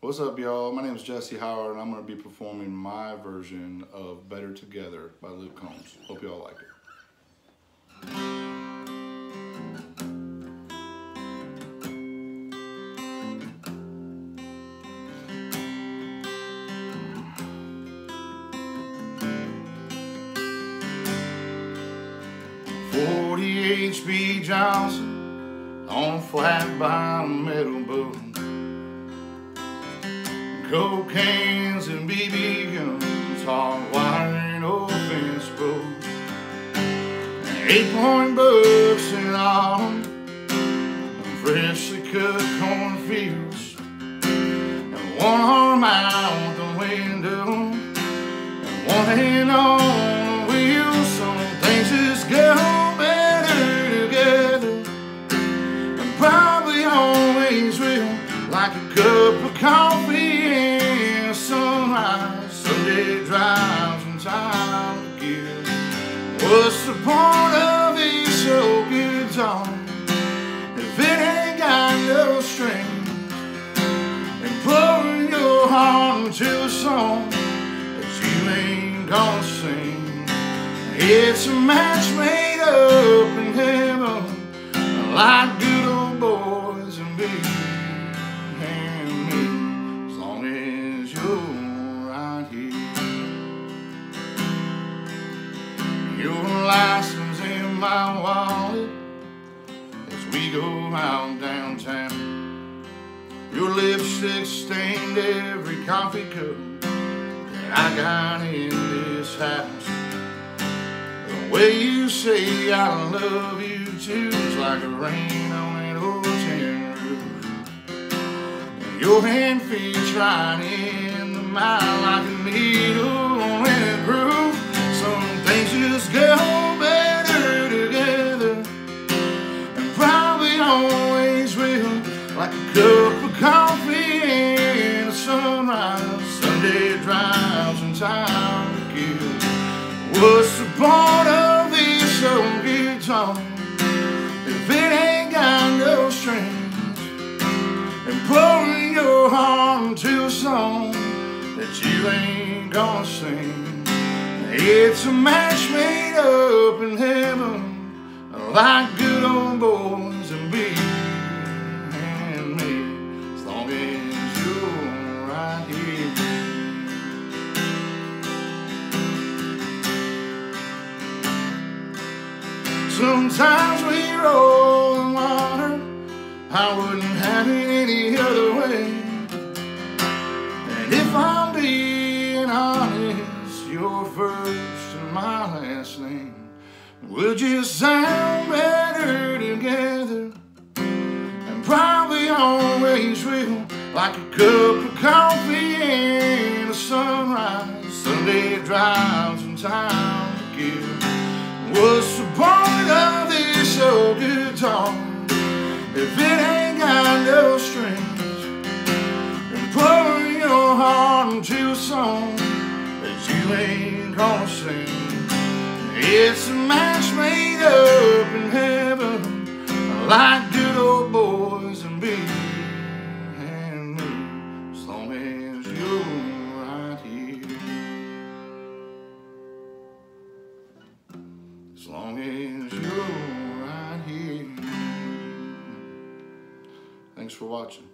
What's up, y'all? My name is Jesse Howard, and I'm going to be performing my version of Better Together by Luke Combs. Hope y'all like it. Forty HB Johnson on a flat bottom metal boat. Coke cans and BB guns, hard wiring open spokes. Eight point bucks in autumn, freshly cut cornfields. And one arm out the window, and one hand on the wheel. Some things just go better together, and probably always will. Like a cup of coffee into a song that you ain't gonna sing. It's a match made up in heaven, like good old boys and me and me, as long as you're right here. Your license in my wallet as we go out downtown. Your lipstick stained every coffee cup that I got in this house. The way you say I love you too is like a rain on an old tin roof. And your hand feels right in the mile like a needle in a groove. Some things just go better together, and probably always will. Like a cup Sunday drives and time to kill. What's the point of this old guitar if it ain't got no strings? And pouring your heart into a song that you ain't gonna sing. It's a match made up in heaven, like good old Sometimes we roll in water. I wouldn't have it any other way. And if I'm being honest, your first and my last name will just sound better together. And probably always will, like a cup of coffee and a sunrise. Sunday drives and time to give. What's the point of this old guitar if it ain't got no strings? And pouring your heart into a song that you ain't gonna sing. It's a match made up in heaven, like good old boys and me As long as you're right here. Thanks for watching.